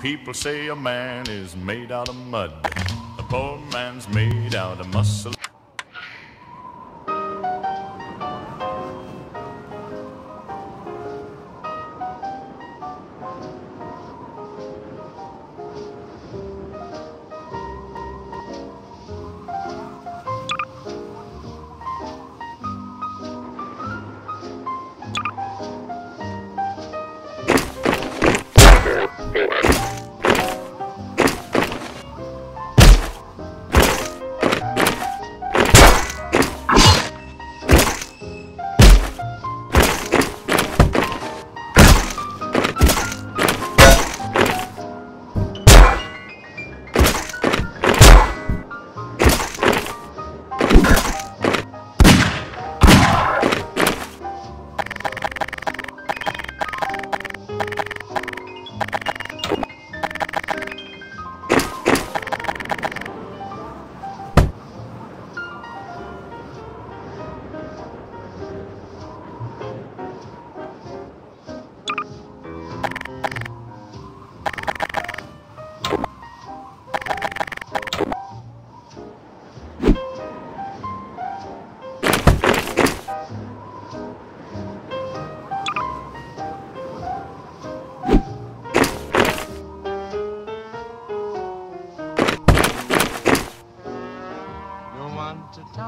People say a man is made out of mud. A poor man's made out of muscle.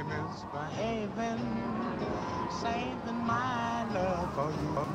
Hey, misbehaving, saving my love for you.